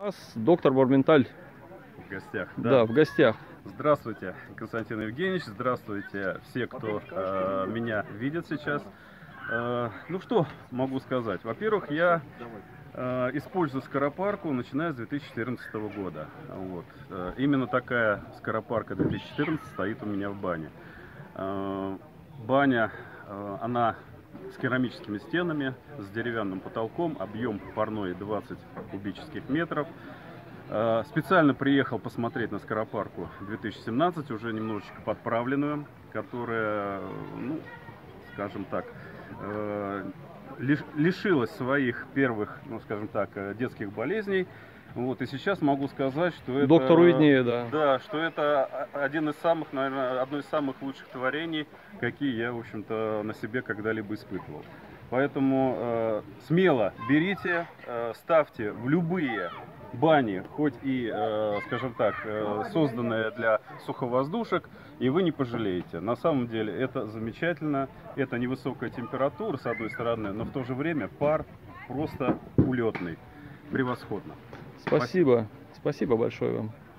У нас доктор Барменталь, В гостях. да, в гостях. Здравствуйте, Константин Евгеньевич. Здравствуйте все, кто э, меня видит сейчас. Э, ну что могу сказать? Во-первых, я э, использую скоропарку, начиная с 2014 года. Вот. Э, именно такая скоропарка 2014 стоит у меня в бане. Э, баня, э, она с керамическими стенами, с деревянным потолком, объем парной 20 кубических метров. Э, Специально приехал посмотреть на скоропарку 2017, уже немножечко подправленную, которая, ну, скажем так, э, лишилась своих первых, ну, скажем так, э, детских болезней. Вот, и сейчас могу сказать, что это... Доктору виднее, да. Да, что это один из самых, наверное, одно из самых лучших творений, какие я, в общем-то, на себе когда-либо испытывал. Поэтому э, смело берите, э, ставьте в любые бани, хоть и, э, скажем так, э, созданные для суховоздушек, и вы не пожалеете. На самом деле это замечательно, это невысокая температура, с одной стороны, но в то же время пар просто улетный. Превосходно. Спасибо. Спасибо большое вам.